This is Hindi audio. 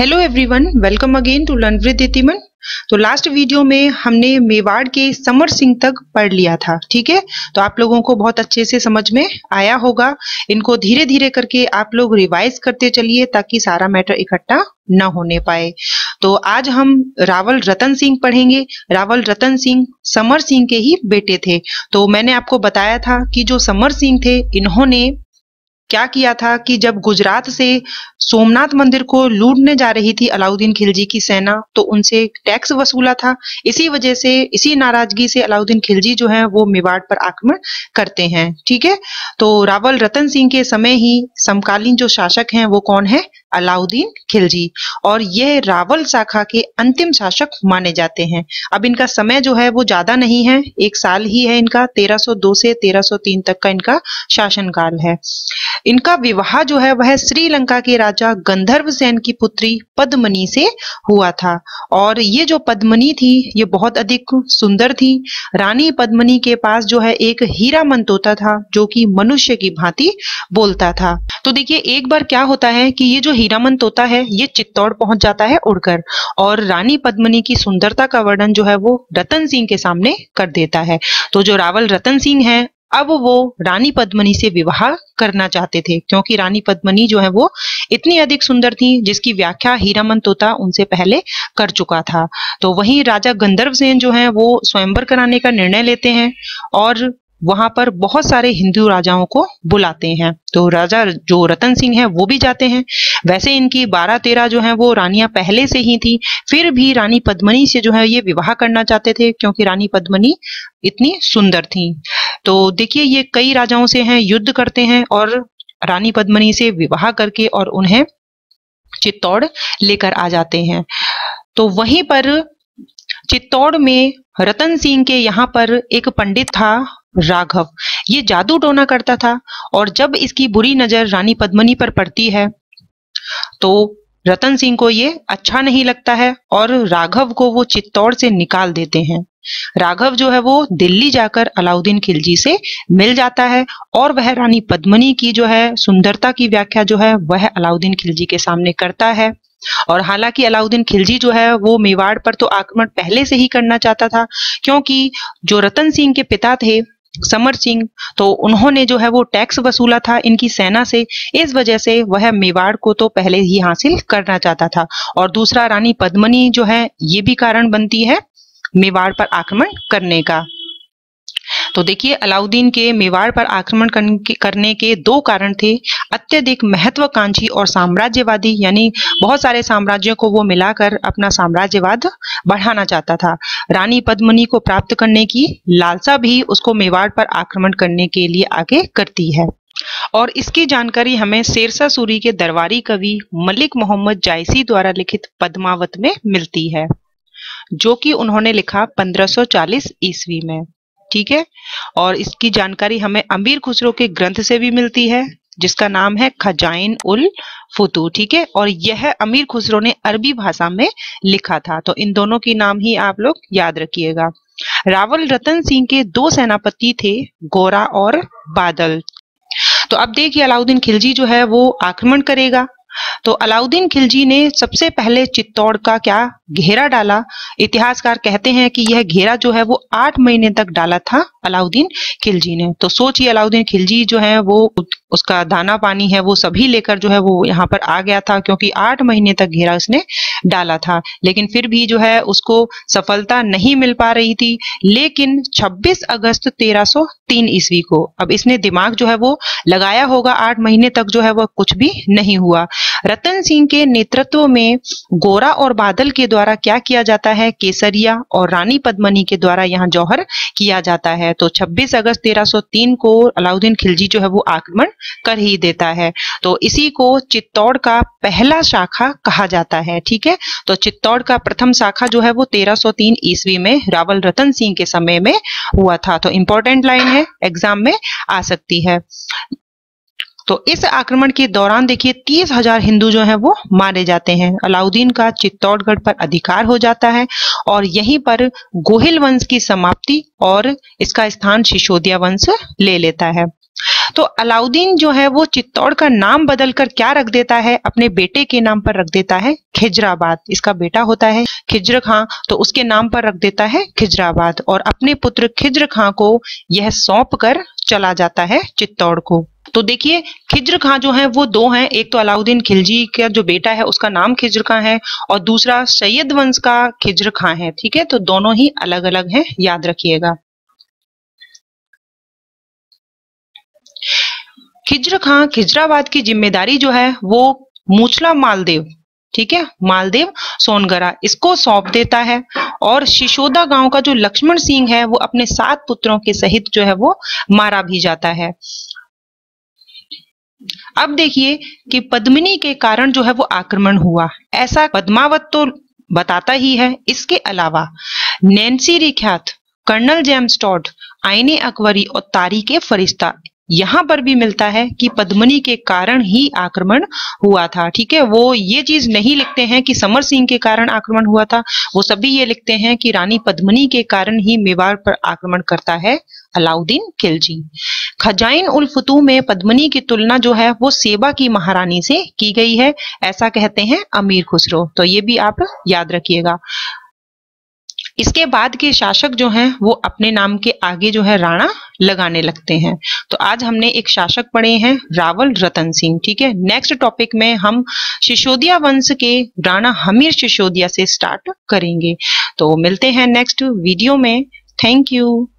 Hello everyone welcome again to learn with Dhitiman तो लास्ट वीडियो में हमने मेवाड़ के समर सिंह तक पढ़ लिया था, ठीक है? तो आप लोगों को बहुत अच्छे से समझ में आया होगा। इनको धीरे धीरे करके आप लोग रिवाइज करते चलिए ताकि सारा मैटर इकट्ठा न होने पाए। तो आज हम रावल रतन सिंह पढ़ेंगे। रावल रतन सिंह समर सिंह के ही बेटे थे। तो मैंने आपको बताया था कि जो समर सिंह थे, इन्होंने क्या किया था कि जब गुजरात से सोमनाथ मंदिर को लूटने जा रही थी अलाउद्दीन खिलजी की सेना तो उनसे टैक्स वसूला था। इसी वजह से, इसी नाराज़गी से अलाउद्दीन खिलजी जो है, वो मेवाड़ पर आक्रमण करते हैं, ठीक है? तो रावल रतन सिंह के समय ही समकालीन जो शासक हैं, वो कौन है? अलाउद्दीन खिलजी। और ये रावल शाखा के अंतिम शासक माने जाते हैं। अब इनका समय जो है, वो ज़्यादा नहीं है। एक साल ही है इनका 1302 से 1303 तक का इनका शासनकाल है। इनका विवाह जो है वह श्रीलंका के राजा गंधर्व सेन की पुत्री पद्मनी से हुआ था। और ये जो पद्मनी थी, ये बहुत अधिक सुंदर थी। रानी पद्मनी के पास जो है एक हीरा मन तोता था, जो कि मनुष्य की भांति बोलता था। तो देखिए, एक बार क्या होता है कि ये जो हीरामन तोता है, ये चित्तौड़ पहुँच जाता है उड़कर और रानी पद्मनी की सुंदरता का वर्णन जो है वो रतन सिंह के सामने कर देता है। तो जो रावल रतन सिंह है अब वो रानी पद्मनी से विवाह करना चाहते थे, क्योंकि रानी पद्मनी जो है वो इतनी अधिक सुंदर थी, जिसकी व्याख्या हीरामन तोता उनसे पहले कर चुका था। तो वहीं राजा गंधर्व सेन जो है, वो स्वयंवर कराने का निर्णय लेते हैं और वहाँ पर बहुत सारे हिंदू राजाओं को बुलाते हैं। तो राजा जो रतन सिंह है, वो भी जाते हैं। वैसे इनकी बारह तेरह जो है, वो रानियाँ पहले से ही थी। फिर भी रानी पद्मनी से जो है ये विवाह करना चाहते थे, क्योंकि रानी पद्मनी इतनी सुंदर थी। तो देखिए, ये कई राजाओं से हैं, युद्ध करते हैं और रानी पद्मनी से विवाह करके और उन्हें चित्तौड़ लेकर आ जाते हैं। तो वहीं पर चित्तौड़ में रतन सिंह के यहाँ पर एक पंडित था राघव। ये जादू टोना करता था और जब इसकी बुरी नज़र रानी पद्मनी पर पड़ती है तो रतन सिंह को ये अच्छा नहीं लगता है और राघव को वो चित्तौड़ से निकाल देते हैं। राघव जो है वो दिल्ली जाकर अलाउद्दीन खिलजी से मिल जाता है और वह रानी पद्मनी की जो है सुंदरता की व्याख्या जो है वह अलाउद्दीन खिलजी के सामने करता है। और हालाँकि अलाउद्दीन खिलजी जो है वो मेवाड़ पर तो आक्रमण पहले से ही करना चाहता था, क्योंकि जो रतन सिंह के पिता थे समर सिंह तो उन्होंने जो है वो टैक्स वसूला था इनकी सेना से। इस वजह से वह मेवाड़ को तो पहले ही हासिल करना चाहता था। और दूसरा रानी पद्मनी जो है, ये भी कारण बनती है मेवाड़ पर आक्रमण करने का। तो देखिए, अलाउद्दीन के मेवाड़ पर आक्रमण करने के दो कारण थे। अत्यधिक महत्वाकांक्षी और साम्राज्यवादी, यानी बहुत सारे साम्राज्यों को वो मिलाकर अपना साम्राज्यवाद बढ़ाना चाहता था। रानी पद्मनी को प्राप्त करने की लालसा भी उसको मेवाड़ पर आक्रमण करने के लिए आगे करती है। और इसकी जानकारी हमें शेरशाह सूरी के दरबारी कवि मलिक मोहम्मद जायसी द्वारा लिखित पद्मावत में मिलती है, जो कि उन्होंने लिखा 1540 ईस्वी में। ठीक है? और इसकी जानकारी हमें अमीर खुसरो के ग्रंथ से भी मिलती है, जिसका नाम है खजाइन उल फुतू, ठीक है? और यह अमीर खुसरो ने अरबी भाषा में लिखा था। तो इन दोनों की नाम ही आप लोग याद रखिएगा। रावल रतन सिंह के दो सेनापति थे, गोरा और बादल। तो अब देखिए, अलाउद्दीन खिलजी जो है, वो आक्रमण करेगा। तो अलाउद्दीन खिलजी ने सबसे पहले चित्तौड़ का क्या घेरा डाला? इतिहासकार कहते हैं कि यह घेरा जो है वो आठ महीने तक डाला था अलाउद्दीन खिलजी ने। तो सोचिए, अलाउद्दीन खिलजी जो है वो उसका दाना पानी है, वो सभी लेकर जो है वो यहाँ पर आ गया था क्योंकि आठ महीने तक घेरा उसने डाला था। लेकिन फिर भी जो है उसको सफलता नहीं मिल पा रही थी। लेकिन 26 अगस्त 1303 ईस्वी को अब इसने दिमाग जो है वो लगाया होगा, आठ महीने तक जो है वो कुछ भी नहीं हुआ। रतन सिंह के नेतृत्व में गोरा और बादल के द्वारा क्या किया जाता है? केसरिया और रानी पद्मनी के द्वारा यहाँ जौहर किया जाता है। तो 26 अगस्त 1303 को अलाउद्दीन खिलजी जो है वो आक्रमण कर ही देता है। तो इसी को चित्तौड़ का पहला शाखा कहा जाता है, ठीक है? तो चित्तौड़ का प्रथम शाखा जो है वो 1303 ईस्वी में रावल रतन सिंह के समय में हुआ था। तो इंपॉर्टेंट लाइन है एग्ज़ाम में आ सकती है। तो इस आक्रमण के दौरान देखिए, तीस हज़ार हिंदू जो है वो मारे जाते हैं। अलाउद्दीन का चित्तौड़गढ़ पर अधिकार हो जाता है और यहीं पर गोहिल वंश की समाप्ति और इसका स्थान शिशोदिया वंश ले लेता है। तो अलाउद्दीन जो है वो चित्तौड़ का नाम बदलकर क्या रख देता है? अपने बेटे के नाम पर रख देता है, खिजराबाद। इसका बेटा होता है खिज्र खां तो उसके नाम पर रख देता है खिजराबाद। और अपने पुत्र खिज्र खां को यह सौंप कर चला जाता है चित्तौड़ को। तो देखिए, खिज्र खां जो है, वो दो हैं। एक तो अलाउद्दीन खिलजी का जो बेटा है, उसका नाम खिज्र खां है और दूसरा सैयद वंश का खिज्र खां है। ठीक है? तो दोनों ही अलग अलग हैं, याद रखिएगा। खिज्र खां, खिजराबाद की ज़िम्मेदारी जो है वो मूछला मालदेव, ठीक है? मालदेव सोनगरा, इसको सौंप देता है और शिशोदा गाँव का जो लक्ष्मण सिंह है, वो अपने सात पुत्रों के सहित जो है वो मारा भी जाता है। अब देखिए कि पद्मिनी के कारण जो है वो आक्रमण हुआ। ऐसा पद्मावत तो बताता ही है। इसके अलावा Nainsi Rikhyat, colonel James Tod, Aaine Akbari और तारीके फरिश्ता यहाँ पर भी मिलता है कि पद्मनी के कारण ही आक्रमण हुआ था, ठीक है? वो ये चीज़ नहीं लिखते हैं कि समर सिंह के कारण आक्रमण हुआ था, वो सभी ये लिखते हैं कि रानी पद्मनी के कारण ही मेवाड़ पर आक्रमण करता है अलाउद्दीन खिलजी। खजाइन उल फतू में पद्मनी की तुलना जो है, वो सेबा की महारानी से की गई है, ऐसा कहते हैं अमीर खुसरो। तो ये भी आप याद रखिएगा। इसके बाद के शासक जो हैं, वो अपने नाम के आगे जो है राणा लगाने लगते हैं। तो आज हमने एक शासक पढ़े हैं, रावल रतन सिंह, ठीक है? नेक्स्ट टॉपिक में हम शिशोदिया वंश के राणा हमीर शिशोदिया से स्टार्ट करेंगे। तो मिलते हैं नेक्स्ट वीडियो में। Thank you